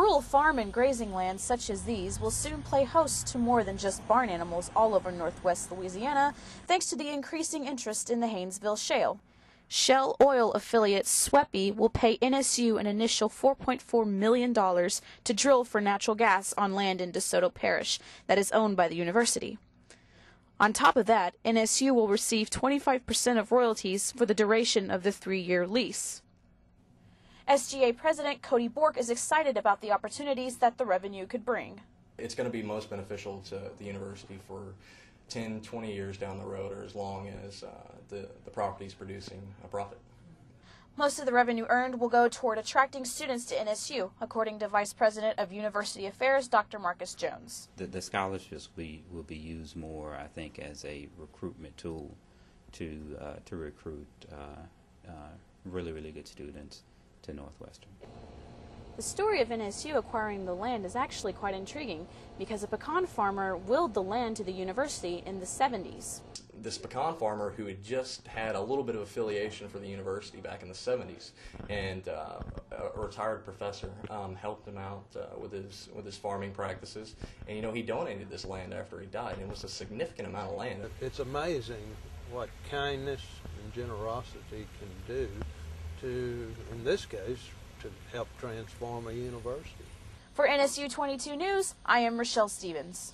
Rural farm and grazing lands such as these will soon play host to more than just barn animals all over northwest Louisiana, thanks to the increasing interest in the Haynesville Shale. Shell Oil affiliate SWEPI will pay NSU an initial $4.4 million to drill for natural gas on land in DeSoto Parish that is owned by the university. On top of that, NSU will receive 25% of royalties for the duration of the three year lease. SGA President Cody Bork is excited about the opportunities that the revenue could bring. It's going to be most beneficial to the university for 10, 20 years down the road, or as long as uh, the, the property is producing a profit. Most of the revenue earned will go toward attracting students to NSU, according to Vice President of University Affairs, Dr. Marcus Jones. The, the scholarships we, will be used more, I think, as a recruitment tool to, uh, to recruit uh, uh really, really good students to Northwestern. The story of NSU acquiring the land is actually quite intriguing because a pecan farmer willed the land to the university in the 70s. This pecan farmer who had just had a little bit of affiliation for the university back in the 70s, and uh, a retired professor um, helped him out uh, with his with his farming practices. And you know, he donated this land after he died, and it was a significant amount of land. It's amazing what kindness and generosity can do to, in this case, to help transform a university. For NSU 22 News, I am Richelle Stephens.